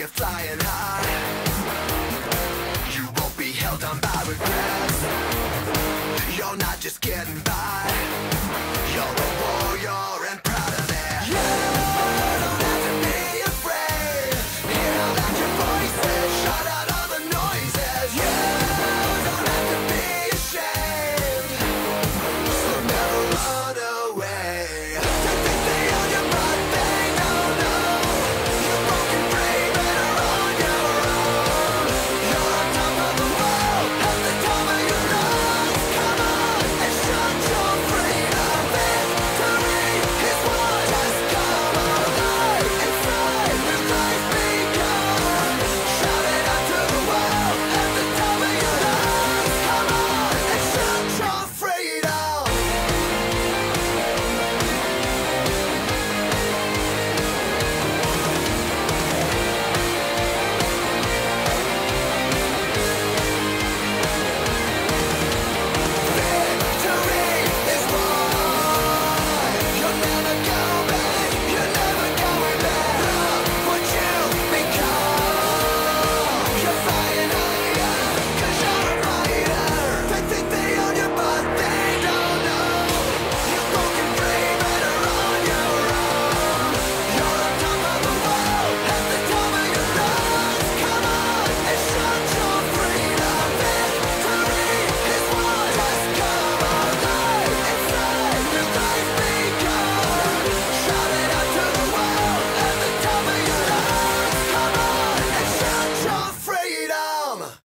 you're flying high. You won't be held down by regrets. You're not just getting by. You're